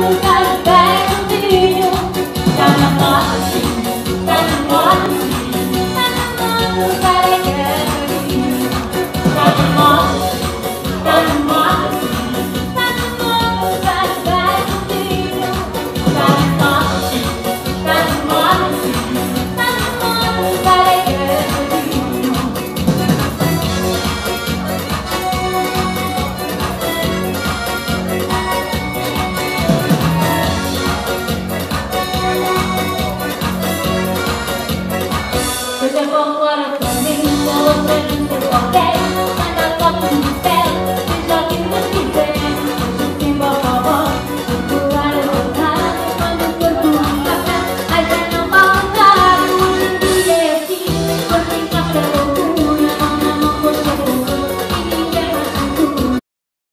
Ooh, okay.